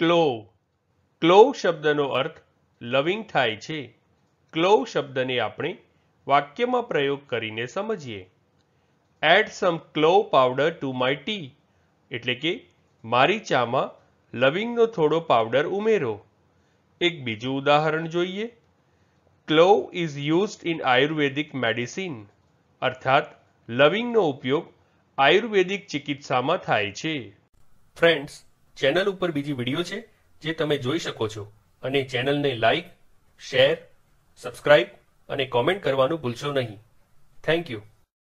Clove. Clove શબ્દનો અર્થ લવિંગ થાય છે. ક્લોવ શબ્દને આપણે વાક્યમાં પ્રયોગ કરીને સમજીએ. Add some clove powder to my tea, એટલે કે મારી ચામાં લવિંગનો થોડો પાવડર ઉમેરો. એક બીજું ઉદાહરણ જોઈએ. Clove is used in Ayurvedic medicine, અર્થાત લવિંગનો ઉપયોગ આયુર્વેદિક ચિકિત્સામાં થાય છે. ફ્રેન્ડ્સ ચેનલ ઉપર બીજી વીડિયો છે, જે તમે જોઈ શકો છો. અને ચેનલને લાઈક, શેર, સબસ્ક્રાઇબ અને કોમેન્ટ કરવાનું ભૂલશો નહીં. Thank you